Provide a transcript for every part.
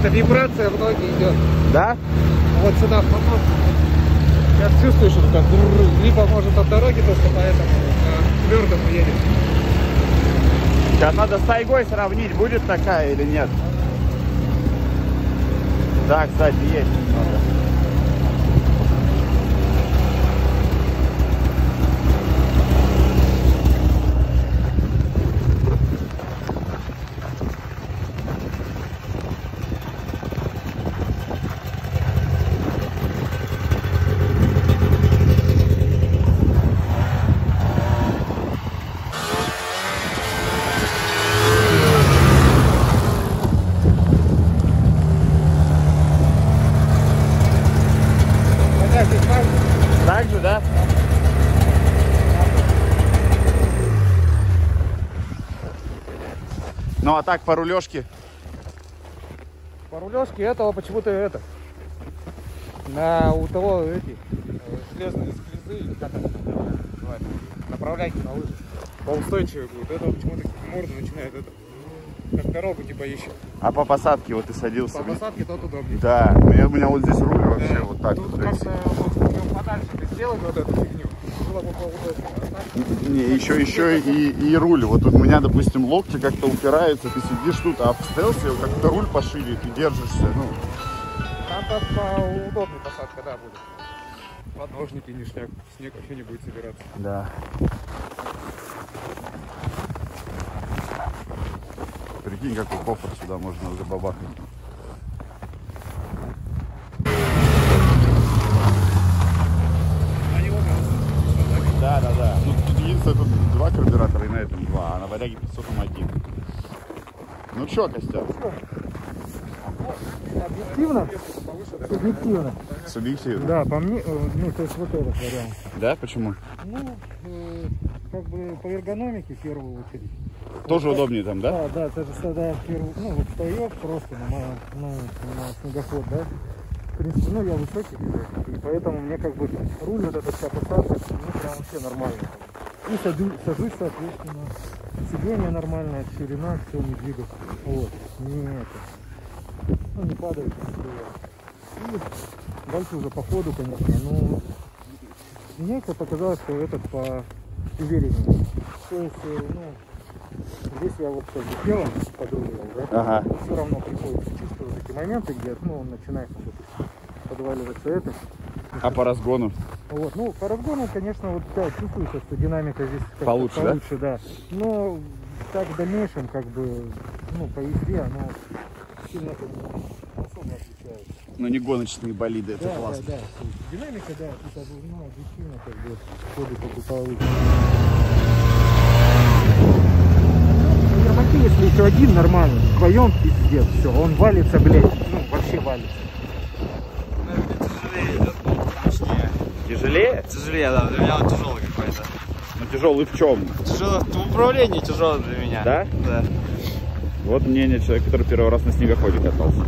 как-то вибрация в ноги идет. Да? Вот сюда в поток. Я чувствую, что как либо может от дороги только поэтому а, твердому едет. Сейчас надо с тайгой сравнить, будет такая или нет. Да, кстати, есть немного. Хотя здесь так, Так же, да? Ну а так по рулежке. по рулежке этого почему-то это. На у того эти железные или как это называется, направляйки на лыжи. Поустойчивее будет. Это почему-то морда начинает это. Как дорогу типа ищет. А по посадке вот ты садился. По посадке тот удобнее. Да, у меня, у меня вот здесь руль вообще Да. вот так Тут вот. как-то вот, подальше ты сделай вот эту Не, еще, еще и, и руль. Вот у меня, допустим, локти как-то упираются, ты сидишь тут, а в стелсе как-то руль пошире, ты держишься. Ну, Там по- поудобнее посадка, да, будет. Подножники ништяк, снег вообще не будет собираться. да. Прикинь, какой кофр сюда можно забабахать. Да, да, да. Ну, тут единственное, тут два карбюратора и на этом 500 один. Ну чё, Костян, Объективно? Субъективно. субъективно? Да, по мне, э, ну, то есть вот этот вариант. Да, почему? Ну, э, как бы по эргономике в первую очередь. Тоже Вот удобнее там, да? Да, да, ты же всегда в первую, ну, вот встаешь просто на, ну, на снегоход, да. В принципе, ну, я высокий, и поэтому мне как бы руль вот эта вся посадка, ну, прям вообще нормально. И саду- сажусь, соответственно, сиденье нормальное, ширина, все, не двигаюсь. Вот, не это, ну, не падает. И дальше уже по ходу, конечно, ну, мне как показалось, что этот по увереннее. То есть, э, ну, Здесь я вот как бы телом подруливал, да? Ага. Все равно приходится чувствовать эти моменты, где, ну, он начинает подваливаться это. А по разгону? Вот, ну, по разгону, конечно, вот, да, чувствуется, что динамика здесь как-то Получше, да? получше, да? Но так в дальнейшем, как бы, ну, по езде оно сильно особо отличается. Ну не гоночные болиды, это да, классно. да, да. Динамика, да, тут ну, объективно, как бы, ходу как получше. На Ермаке, если еще один нормальный, вдвоем пиздец, все, он валится, блядь, ну, вообще валится. Тяжелее? Тяжелее, да, для меня он тяжелый какой-то. Ну тяжелый в чем? Тяжело, в управлении тяжело для меня. Да? Да. Вот мнение человека, который первый раз на снегоходе катался.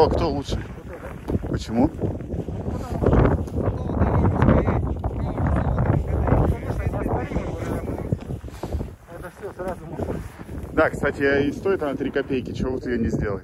Что, кто лучше? Почему? Да, кстати, и стоит она 3 копейки, чего вот ее не сделай.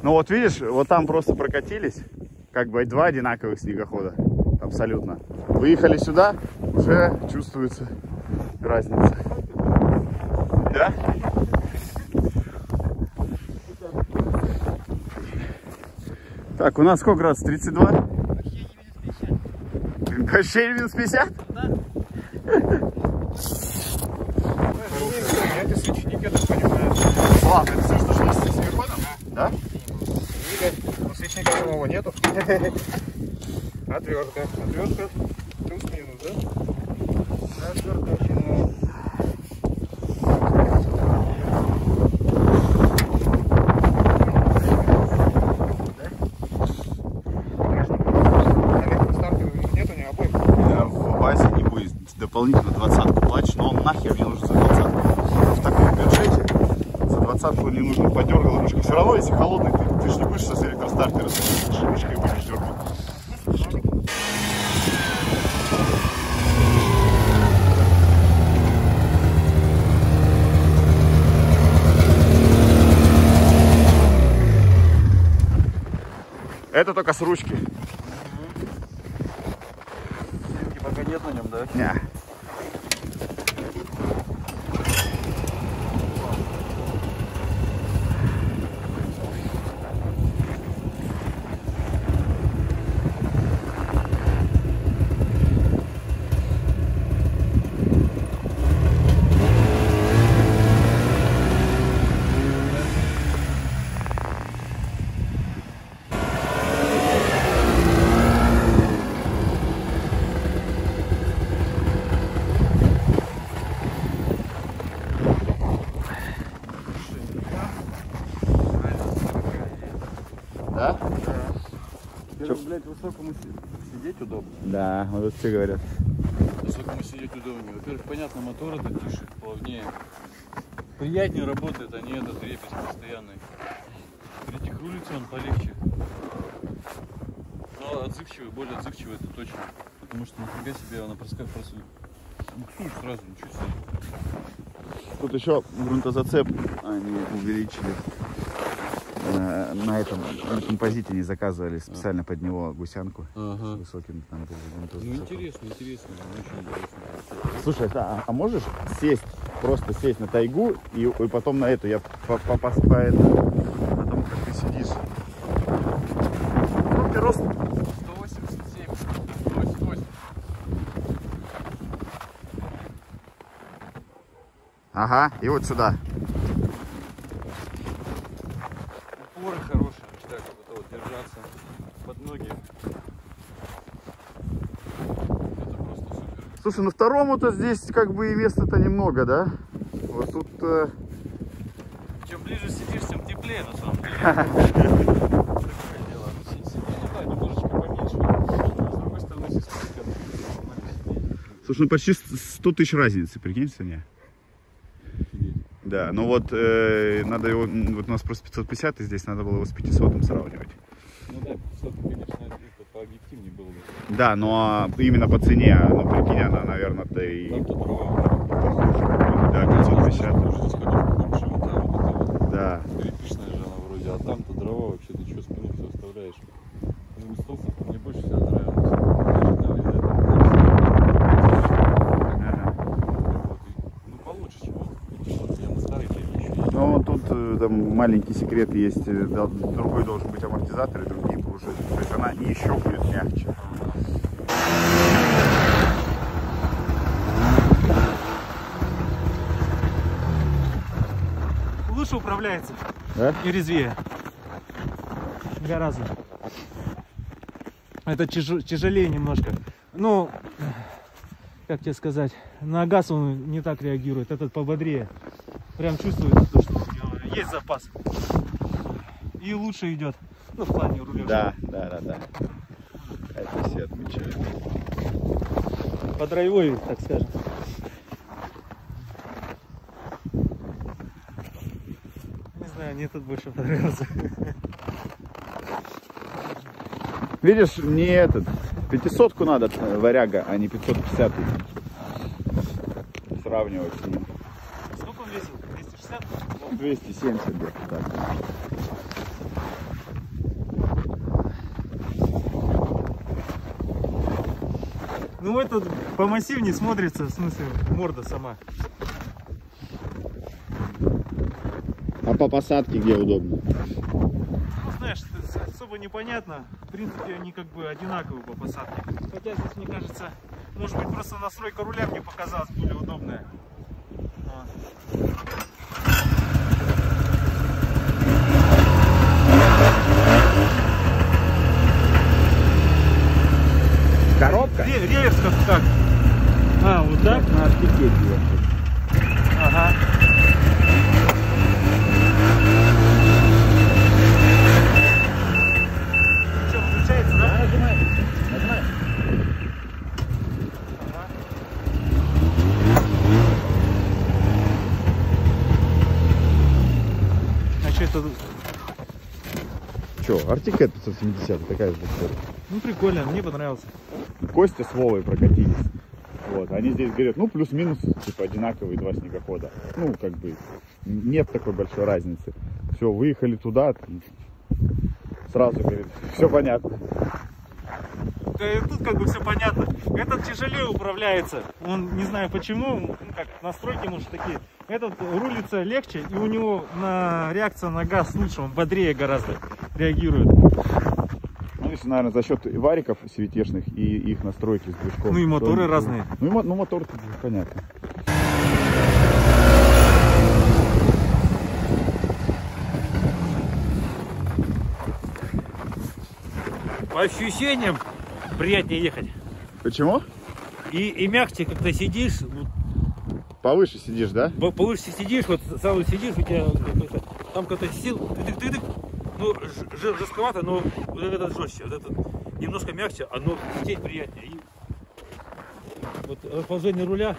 Ну вот видишь, вот там просто прокатились, как бы два одинаковых снегохода, абсолютно. Выехали сюда, уже чувствуется разница. Да? Так, у нас сколько градусов? 32? Вообще минус 50? Это свечник, я так понимаю. Ладно, это все, что шло с снегоходом? Да? Двигатель. Свечника самого нету. Отвертка. Отвертка. Плюс-минус, да? Отвертка очень много. Стартеров нету ни обоих. В базе не будет дополнительно двадцатку платишь, но он нахер не нужен за двадцатку. В таком бюджете за двадцатку не нужно подергал ручкой. Все равно, если холодный, ты, ты же не будешь со с электростартера с ручкой будешь дергать. Это только с ручки. Пока нет на нем, да? Не. Да? Теперь, блядь, высокому си- сидеть удобно. Да, вот все говорят. Высокому сидеть удобнее. Во-первых, понятно, мотор это тише, плавнее. Приятнее работает, а не этот репись постоянный. При-тих рулится он полегче. Но отзывчивый, более отзывчивый, это точно. Потому что нифига себе она проскакивает просто буксуешь сразу, ничего себе. Тут еще грунтозацеп они увеличили. Э, На этом на композите не заказывали специально под него гусянку с Ага. высоким там был Ну интересно, интересно, очень интересно. Слушай, да, а можешь сесть, просто сесть на тайгу и, и потом на эту, я по, по, по, по это, потому как ты сидишь. Ну, ты рост 187, 188. Ага, и вот сюда. Упоры хорошие, так вот, вот держаться под ноги. Это просто супер. Слушай, ну второму-то здесь как бы и места-то немного, да? Вот тут э, Чем ближе сидишь, тем теплее на самом деле. Нормально Слушай, ну почти 100 тысяч разницы, прикинь, сидеть. Да, ну вот э, надо его, вот у нас просто 550, и здесь надо было его с 500 сравнивать. Ну да, 500, конечно, это пообъективнее было бы. Да, но именно по цене, ну прикинь, она, наверное-то и... Там-то дрова. Да, 550. Здесь ходишь по шевика, вот это вот. Да. Перепичная же она вроде, а там-то дрова вообще, ты что, спину все оставляешь столса мне больше всего нравилось. Даже там, где это, Ага. вот, и, ну, получше, чем вот. Вот я на старой теме еще ездил. Ну, э, там маленький секрет есть, э, другой должен быть амортизатор и другие пружины. То есть она еще будет мягче. Лучше управляется. Да? И резвее. Гораздо. Это тяжелее немножко. Ну, как тебе сказать, на газ он не так реагирует, этот пободрее. Прям чувствуется, есть запас. И лучше идет. Ну, в плане рулежа. Да, да, да, да. Это все отмечают. По драйвой, так скажем. Не знаю, мне тут больше понравился. Видишь, мне этот, пятисотку надо, варяга, а не 550 сравнивать с ним. 270 где-то так. Ну этот помассивнее смотрится, в смысле, морда сама. А по посадке где удобно? Ну, знаешь, особо непонятно. В принципе, они как бы одинаковые по посадке. Хотя здесь, мне кажется, может быть, просто настройка руля мне показалась более удобная. Вот. Реверс как так. А, вот так? На артикете. Ага. Что, включается, да? Нажимай. Нажимай. А что это? Че, артикет 570, такая же. Ну прикольно, мне понравился. Костя с Вовой прокатились. Вот, они здесь говорят, ну, плюс-минус, типа, одинаковые два снегохода. Ну, как бы, нет такой большой разницы. Все, выехали туда, сразу, говорит, все понятно. Тут как бы все понятно. Этот тяжелее управляется. Он не знаю почему, ну как настройки может такие. Этот рулится легче и у него на реакция на газ лучше, он бодрее гораздо реагирует. Ну, наверное, за счет вариков светешных и их настройки с движком. Ну, и моторы то- разные. Ну, и ну мотор понятно. По ощущениям приятнее ехать. Почему? И, и мягче, когда сидишь, Повыше сидишь, да? по- повыше сидишь, вот сразу сидишь, у тебя там какой-то сил, тыдык-тыдык, ну, жестковато, но вот этот жестче, вот этот немножко мягче, оно сидеть приятнее. И вот расположение руля,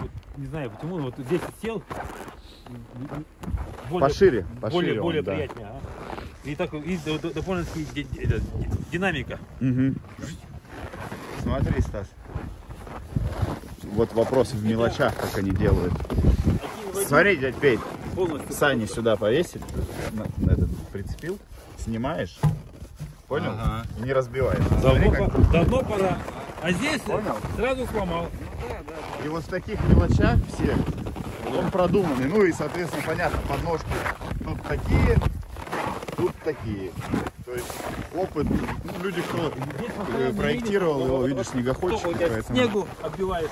вот, не знаю почему, вот здесь сел, более, Пошире, более, пошире он, более да. приятнее. ага. И так и до- до- довольно-таки ди- ди- это, ди- динамика. Угу. Смотри, Стас. Вот вопросы в мелочах, как они делают. Смотри, дядь Петь, Полностью. сани сюда повесили, на, на этот прицепил, снимаешь, понял? Ага. И не разбивай. Давно, Смотри, как- давно пора. А здесь Понял? сразу сломал. И вот в таких мелочах все он продуманный. Ну и, соответственно, понятно, подножки тут такие, тут такие. То есть опыт, ну, люди, кто э, проектировал его, видишь, поэтому... снегу оббивает.